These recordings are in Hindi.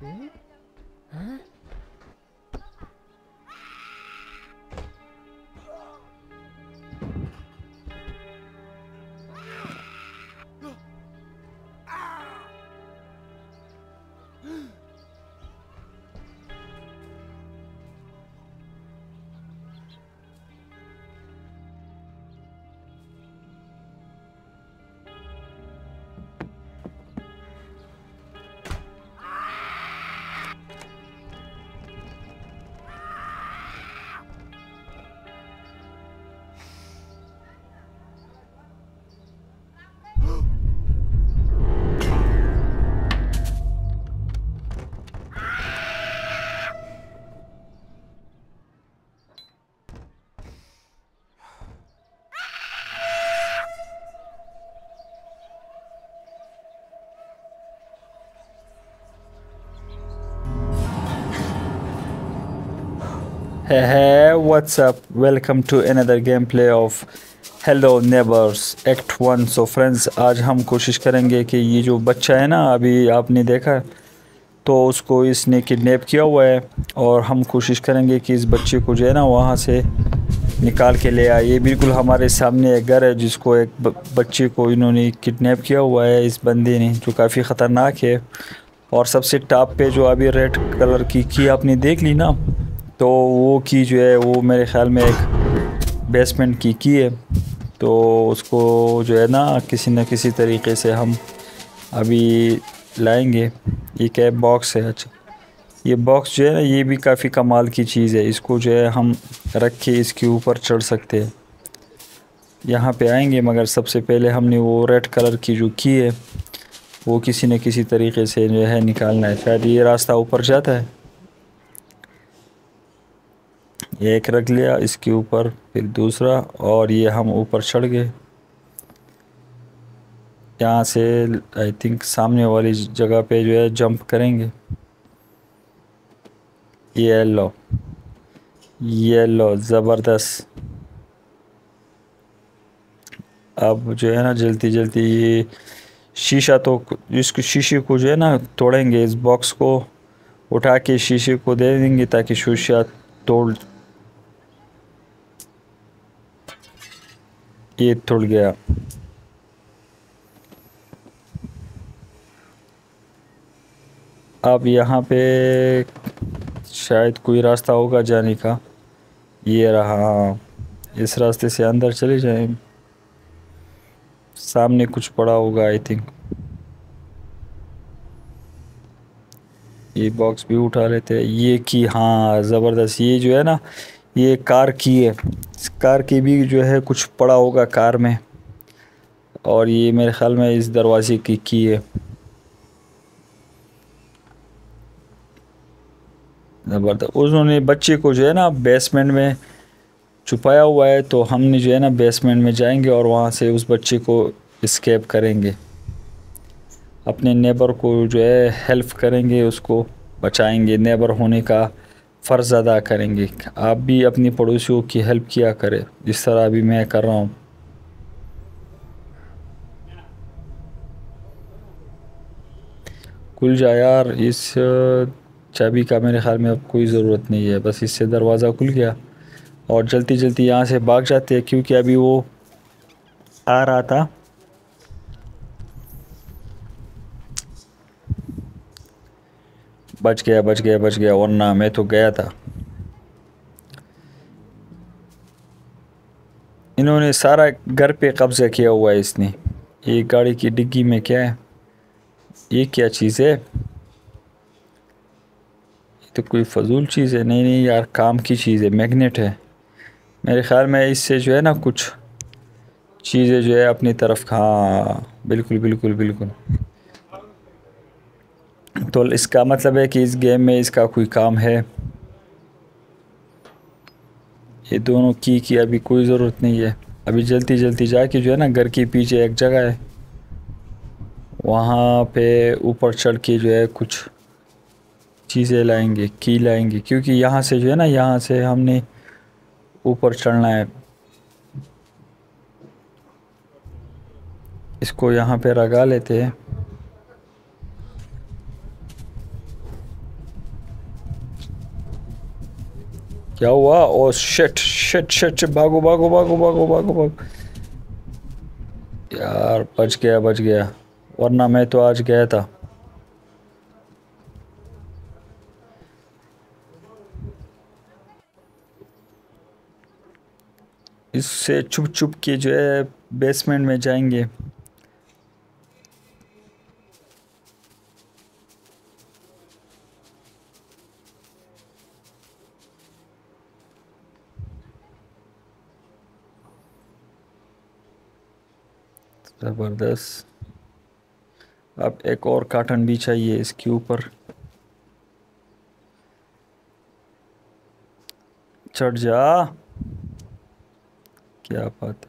嗯。Hey, hey, what's up? Welcome to another gameplay of Hello Neighbors Act 1. So friends, आज हम कोशिश करेंगे कि ये जो बच्चा है ना अभी आपने देखा तो उसको इसने किडनैप किया हुआ है और हम कोशिश करेंगे कि इस बच्चे को जो है ना वहाँ से निकाल के ले आए ये बिल्कुल हमारे सामने एक घर है जिसको एक बच्चे को इन्होंने किडनैप किया हुआ है इस बंदे ने जो काफ़ी ख़तरनाक है और सबसे टॉप पे जो अभी रेड कलर की की आपने देख ली ना तो वो की जो है, वो मेरे ख्याल में एक बेसमेंट की की है। तो उसको जो है ना, किसी न किसी तरीके से हम अभी लाएँगे। ये क्या बॉक्स है अच्छा। ये बॉक्स जो है ना, ये भी काफ़ी कमाल की चीज़ है। इसको जो है हम रख के इसके ऊपर चढ़ सकते हैं। यहाँ पे आएँगे, मगर सबसे पहले हमने वो रेड कलर की जो की है, वो किसी न किसी तरीके से जो है निकालना है। शायद ये रास्ता ऊपर जाता है ये एक रख लिया, इसके ऊपर फिर दूसरा, और ये हम ऊपर चढ़ गए। यहाँ से आई थिंक सामने वाली जगह पे जो है जंप करेंगे। ये लो ये लो ज़बरदस्त। अब जो है ना, जल्दी जल्दी ये शीशा तो इसको शीशे को जो है ना तोड़ेंगे, इस बॉक्स को उठा के शीशे को दे देंगे ताकि शीशा तोड़ ये तोड़ गया। अब यहाँ पे शायद कोई रास्ता होगा जाने का। ये रहा इस रास्ते से अंदर चले जाएँ। सामने कुछ पड़ा होगा आई थिंक ये बॉक्स भी उठा लेते हैं। ये की हाँ ज़बरदस्त। ये जो है ना ये कार की है। इस कार की भी जो है कुछ पड़ा होगा कार में। और ये मेरे ख्याल में इस दरवाजे की की है। ज़बरदस्त। उन्होंने बच्चे को जो है ना बेसमेंट में छुपाया हुआ है तो हमने जो है ना बेसमेंट में जाएँगे और वहाँ से उस बच्चे को स्केप करेंगे। अपने नेबर को जो है हेल्प करेंगे, उसको बचाएँगे। नेबर होने का फ़र्ज़ अदा करेंगे आप भी अपनी पड़ोसियों की हेल्प किया करें। जिस तरह अभी मैं कर रहा हूँ। खुल जा यार, इस चाबी का मेरे ख्याल में अब कोई ज़रूरत नहीं है। बस इससे दरवाज़ा खुल गया और जल्दी जल्दी यहाँ से भाग जाते हैं, क्योंकि अभी वो आ रहा था। बच गया बच गया बच गया वरना मैं तो गया था। इन्होंने सारा घर पे कब्ज़ा किया हुआ है इसने। ये गाड़ी की डिग्गी में क्या है? ये क्या चीज़ है? ये तो कोई फजूल चीज़ है। नहीं नहीं यार, काम की चीज़ है, मैग्नेट है। मेरे ख्याल में इससे जो है ना कुछ चीज़ें जो है अपनी तरफ़ हाँ बिल्कुल बिल्कुल बिल्कुल। तो इसका मतलब है कि इस गेम में इसका कोई काम है? ये दोनों की की अभी कोई ज़रूरत नहीं है। अभी जल्दी जल्दी जाके जो है ना, घर के पीछे एक जगह है। वहाँ पे ऊपर चढ़ के जो है कुछ चीज़ें लाएँगे, की लाएँगे। क्योंकि यहाँ से जो है ना, यहाँ से हमने ऊपर चढ़ना है। इसको यहाँ पे लगा लेते हैं। क्या हुआ? ओ शिट शिट शिट भागो भागो भागो भागो भागो भागो। यार, बच गया बच गया। वरना मैं तो आज गया था। इससे छुप छुप के जो है बेसमेंट में जाएँगे। ज़बरदस्त अब एक और काटन भी चाहिए इसके ऊपर। चढ़ जा। क्या बात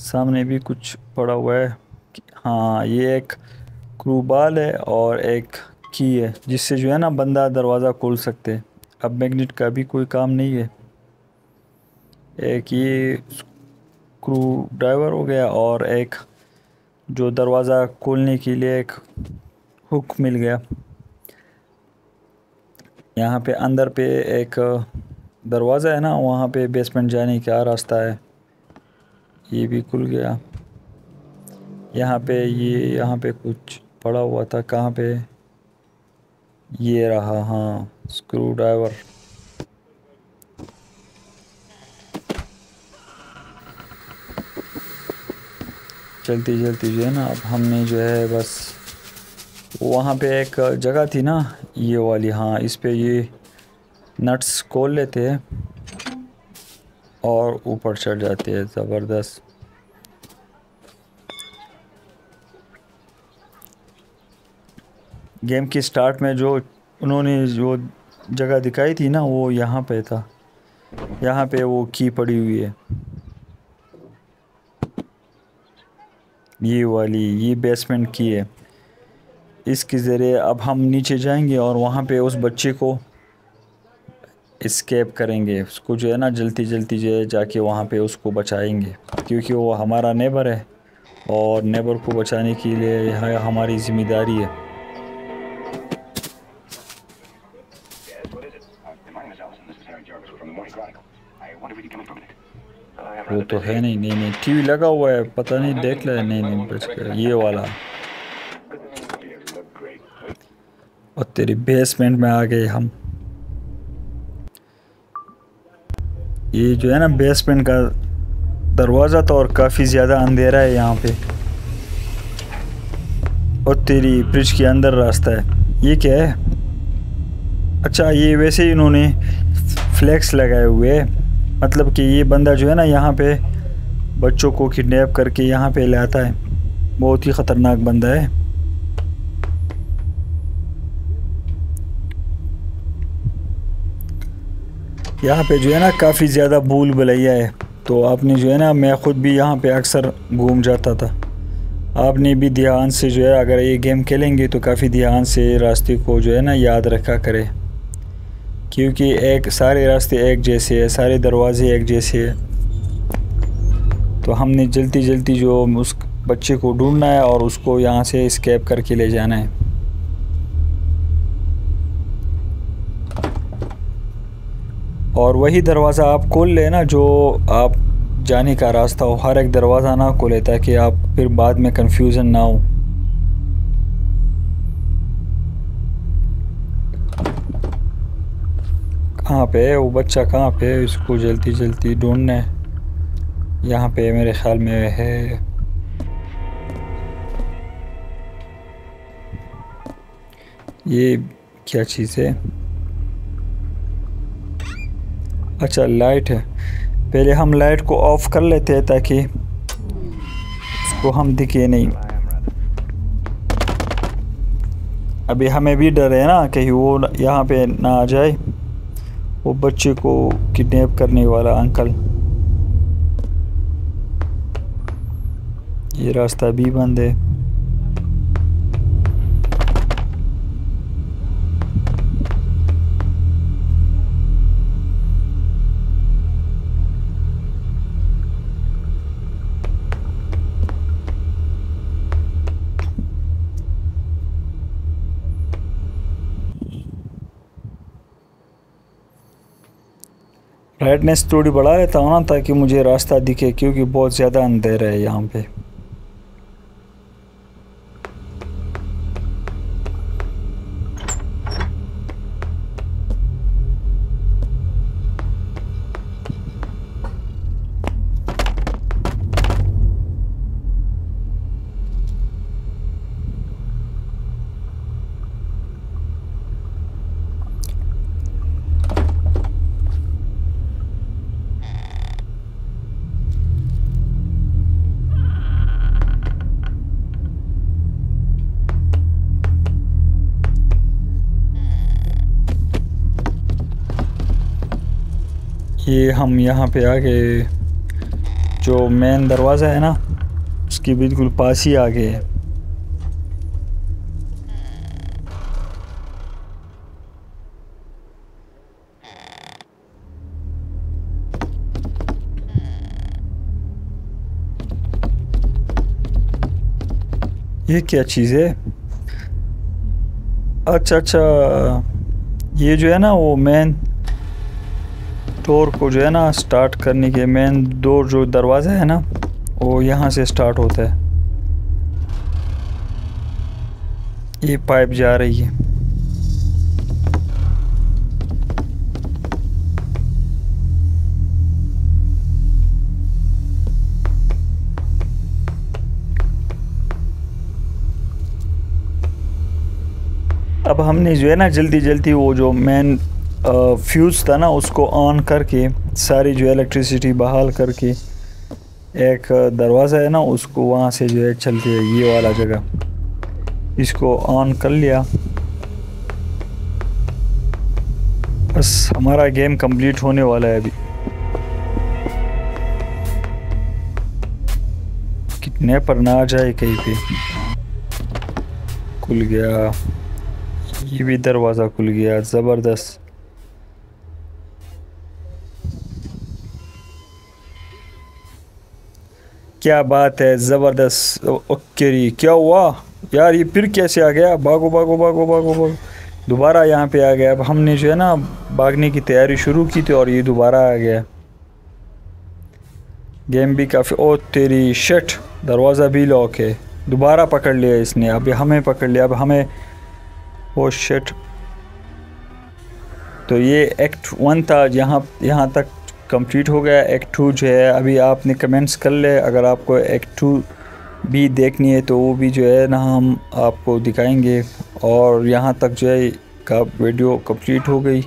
सामने भी कुछ पड़ा हुआ है हाँ ये एक क्रूबाल है और एक की है, जिससे जो है ना बंदा दरवाज़ा खोल सकते हैं। अब मैग्नेट का भी कोई काम नहीं है। एक ये स्क्रू ड्राइवर हो गया और एक जो दरवाज़ा खोलने के लिए एक हुक मिल गया। यहाँ पे अंदर पे एक दरवाज़ा है ना, वहाँ पे बेसमेंट जाने का रास्ता है। ये भी खुल गया। यहाँ पे ये, यहाँ पे कुछ पड़ा हुआ था, कहाँ पे? ये रहा हाँ स्क्रू ड्राइवर चलती चलती जो है ना, अब हमने जो है बस वहाँ पे एक जगह थी ना, ये वाली हाँ इस पे ये नट्स खोल लेते हैं और ऊपर चढ़ जाते हैं, ज़बरदस्त। गेम की स्टार्ट में जो उन्होंने जो जगह दिखाई थी ना, वो यहाँ पे था। यहाँ पे वो की पड़ी हुई है। ये वाली, ये बेसमेंट की है। इसके ज़रिए अब हम नीचे जाएँगे और वहाँ पे उस बच्चे को इस्केप करेंगे। उसको जो है ना जल्दी जल्दी जो है जाके वहाँ पे उसको बचाएँगे। क्योंकि वो हमारा नेबर है और नेबर को बचाने के लिए यह हमारी ज़िम्मेदारी है। वो तो है नहीं नहीं नहीं टीवी लगा हुआ है पता नहीं देख ले नहीं नहीं बच गया ये वाला। और तेरी बेसमेंट में आ गए हम। ये जो है ना बेसमेंट का दरवाज़ा तो और काफ़ी ज़्यादा अंधेरा है यहाँ पे। और तेरी ब्रिज के अंदर रास्ता है। ये क्या है? अच्छा ये वैसे ही इन्होंने फ्लैक्स लगाए हुए है। मतलब कि ये बंदा जो है ना यहाँ पे बच्चों को किडनैप करके यहाँ पे लाता है। बहुत ही ख़तरनाक बंदा है। यहाँ पे जो है ना काफ़ी ज़्यादा भूल भलैया है। तो आपने जो है ना, मैं ख़ुद भी यहाँ पे अक्सर घूम जाता था। आपने भी ध्यान से जो है, अगर ये गेम खेलेंगे तो काफ़ी ध्यान से रास्ते को जो है ना याद रखा करें। क्योंकि एक, सारे रास्ते एक जैसे है, सारे दरवाजे एक जैसे है। तो हमने जल्दी जल्दी जो उस बच्चे को ढूंढना है और उसको यहाँ से स्केप करके ले जाना है। और वही दरवाज़ा आप खोल लेना जो आप जाने का रास्ता हो। हर एक दरवाज़ा ना खोले ताकि आप फिर बाद में कंफ्यूजन ना हो। कहाँ पे है? वो बच्चा कहाँ पे है? इसको जल्दी जल्दी ढूंढना है। यहाँ पे मेरे ख्याल में है। ये क्या चीज़ है? अच्छा लाइट है। पहले हम लाइट को ऑफ़ कर लेते हैं ताकि उसको हम दिखे नहीं। अभी हमें भी डर है ना, कहीं वो यहाँ पे ना आ जाए। वो बच्चे को किडनैप करने वाला अंकल ये रास्ता भी बंद है। ब्राइटनेस थोड़ी बढ़ा लेता हूँ ना ताकि मुझे रास्ता दिखे, क्योंकि बहुत ज़्यादा अंधेरा है यहाँ पे। कि हम यहाँ पे आके जो मेन दरवाज़ा है ना, उसके बिल्कुल पास ही आ गए ये क्या चीज़ है? अच्छा अच्छा ये जो है ना वो मेन डोर को जो है ना स्टार्ट करने के मेन डोर जो दरवाज़ा है ना, वो यहाँ से स्टार्ट होता है। ये पाइप जा रही है। अब हमने जो है ना जल्दी जल्दी वो जो मेन फ्यूज़ था ना, उसको ऑन करके, सारी जो इलेक्ट्रिसिटी बहाल करके, एक दरवाज़ा है ना, उसको वहाँ से जो है चलती है ये वाला जगह, इसको ऑन कर लिया। बस हमारा गेम कंप्लीट होने वाला है अभी। कितने पर ना आ जाए कहीं पे। खुल गया। ये भी दरवाज़ा खुल गया, ज़बरदस्त। क्या बात है, ज़बरदस्त ओके क्या हुआ? यार ये फिर कैसे आ गया? भागो भागो भागो भागो भागो। दोबारा यहाँ पे आ गया। अब हमने जो है ना, भागने की तैयारी शुरू की थी और ये दोबारा आ गया। गेम भी काफ़ी, ओ, तेरी शट दरवाज़ा भी लॉक है। दोबारा पकड़ लिया इसने, अभी हमें पकड़ लिया, अब हमें, ओ शिट तो ये एक्ट वन था यहाँ यहाँ तक कंप्लीट हो गया एक्ट टू जो है, अभी आपने कमेंट्स कर ले, अगर आपको एक्ट टू भी देखनी है तो वो भी जो है ना हम आपको दिखाएँगे। और यहाँ तक जो है, का वीडियो कंप्लीट हो गई।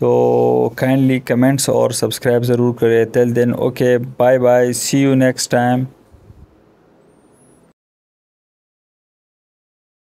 तो काइंडली कमेंट्स और सब्सक्राइब ज़रूर करें। Till then okay bye bye see you next time